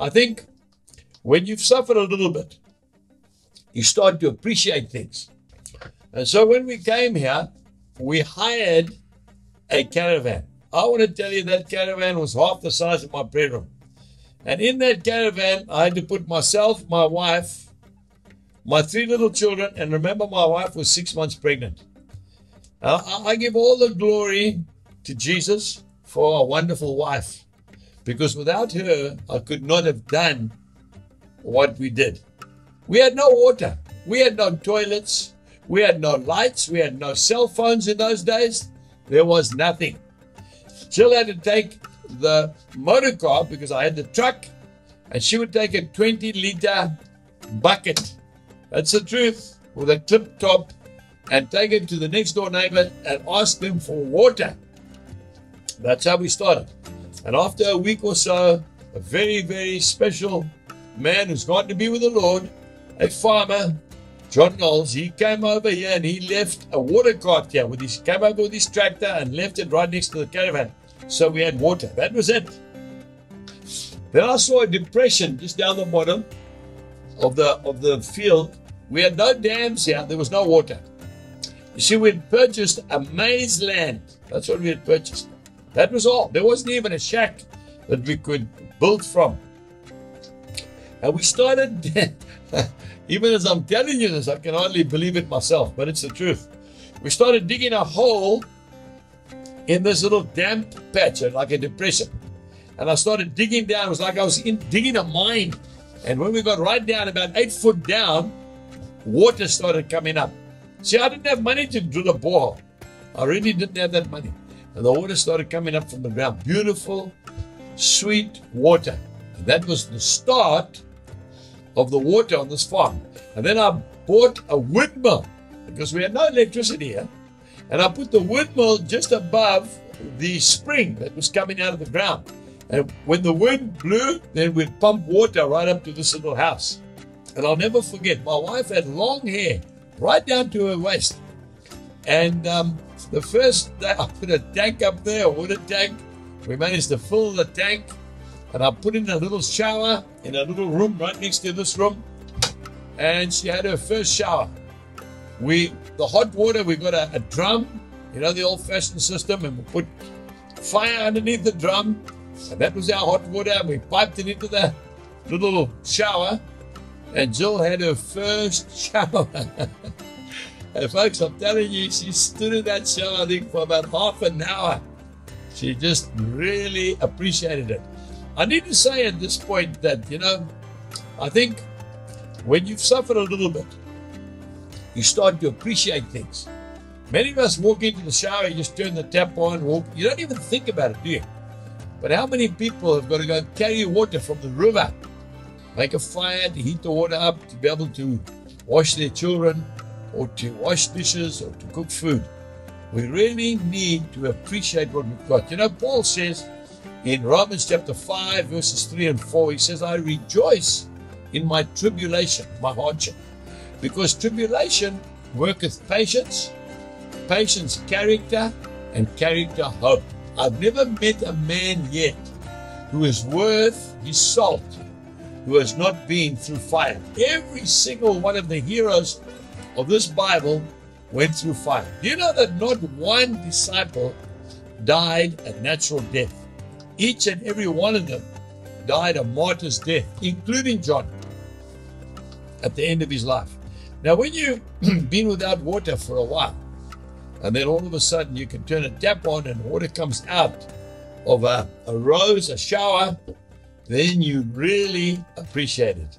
I think when you've suffered a little bit, you start to appreciate things. And so when we came here, we hired a caravan. I want to tell you that caravan was half the size of my bedroom. And in that caravan, I had to put myself, my wife, my three little children, and remember, my wife was six months pregnant. I, I give all the glory to Jesus for a wonderful wife because without her, I could not have done what we did. We had no water, we had no toilets, we had no lights, we had no cell phones in those days. There was nothing. Jill had to take the motor car because I had the truck, and she would take a 20 liter bucket. That's the truth, with a clip top, and take it to the next door neighbor and ask them for water. That's how we started. And after a week or so, a very, very special man who's gone to be with the Lord, a farmer, John Knowles, he came over here and he left a water cart here with his came over with his tractor and left it right next to the caravan. So we had water. That was it. Then I saw a depression just down the bottom of the of the field. We had no dams here, there was no water. You see, we'd purchased a maize land. That's what we had purchased. That was all. There wasn't even a shack that we could build from. And we started, even as I'm telling you this, I can hardly believe it myself, but it's the truth. We started digging a hole in this little damp patch, uh, like a depression. And I started digging down. It was like I was in, digging a mine. And when we got right down, about eight foot down, water started coming up. See, I didn't have money to drill a borehole. I really didn't have that money. And the water started coming up from the ground. Beautiful, sweet water. And that was the start of the water on this farm. And then I bought a windmill because we had no electricity here. And I put the windmill just above the spring that was coming out of the ground. And when the wind blew, then we'd pump water right up to this little house. And I'll never forget, my wife had long hair right down to her waist. And um, the first day I put a tank up there, a water tank. We managed to fill the tank and I put in a little shower in a little room right next to this room. And she had her first shower. We, the hot water, we got a, a drum, you know, the old fashioned system, and we put fire underneath the drum. And that was our hot water. And we piped it into the little shower. And Jill had her first shower. And folks, I'm telling you, she stood in that shower, I think, for about half an hour. She just really appreciated it. I need to say at this point that, you know, I think when you've suffered a little bit, you start to appreciate things. Many of us walk into the shower, you just turn the tap on, walk. You don't even think about it, do you? But how many people have got to go carry water from the river, make a fire to heat the water up, to be able to wash their children, or to wash dishes, or to cook food? We really need to appreciate what we've got. You know, Paul says, in Romans chapter 5, verses 3 and 4, he says, I rejoice in my tribulation, my hardship, because tribulation worketh patience, patience character, and character hope. I've never met a man yet who is worth his salt, who has not been through fire. Every single one of the heroes of this Bible went through fire. Do you know that not one disciple died a natural death? Each and every one of them died a martyr's death, including John, at the end of his life. Now, when you've been without water for a while, and then all of a sudden you can turn a tap on and water comes out of a, a rose, a shower, then you really appreciate it.